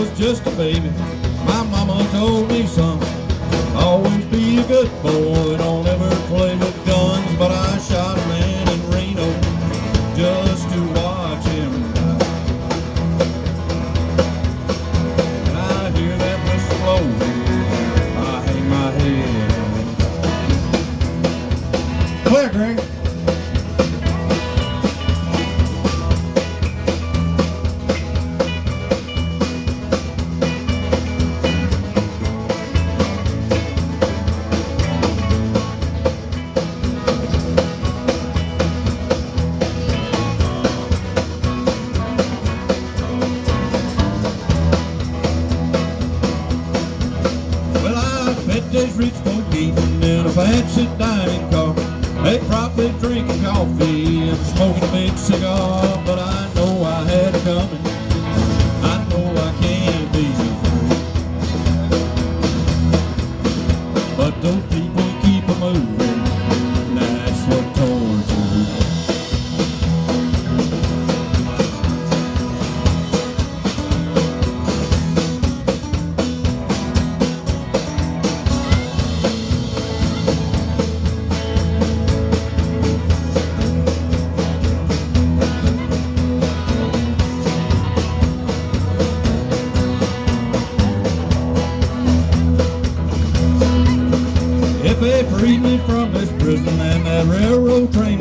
Was just a baby, my mama told me, son, always be a good boy, don't ever play with guns. But I shot a man in Reno just to watch him die. And I hear that whistle blow, I hang my head. Clear, Greg. There's rich folk eating in a fancy dining car. They probably drinking coffee freed me from this prison and that railroad train